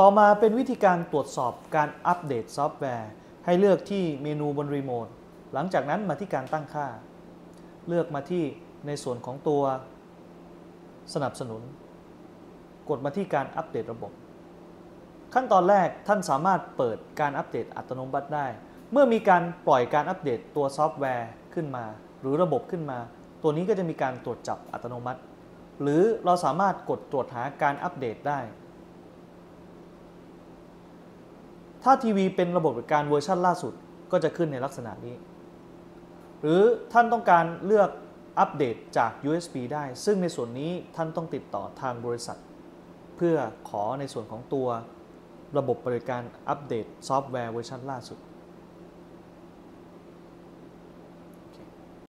ต่อมาเป็นวิธีการตรวจสอบการอัปเดตซอฟต์แวร์ ให้เลือกที่เมนูบนรีโมท หลังจากนั้นมาที่การตั้งค่า เลือกมาที่ในส่วนของตัว สนับสนุน กดมาที่การอัปเดตระบบ ขั้นตอนแรกท่านสามารถเปิดการอัปเดตอัตโนมัติได้ เมื่อมีการปล่อยการอัปเดตตัวซอฟต์แวร์ขึ้นมา หรือระบบขึ้นมา ตัวนี้ก็จะมีการตรวจจับอัตโนมัติ หรือเราสามารถกดตรวจหาการอัปเดตได้ ถ้าทีวีเป็นระบบบริการเวอร์ชันล่าสุดก็จะขึ้นในลักษณะนี้ หรือท่านต้องการเลือกอัปเดตจาก USB ได้ ซึ่งในส่วนนี้ท่านต้องติดต่อทางบริษัท เพื่อขอในส่วนของตัวระบบบริการอัปเดตซอฟต์แวร์เวอร์ชันล่าสุด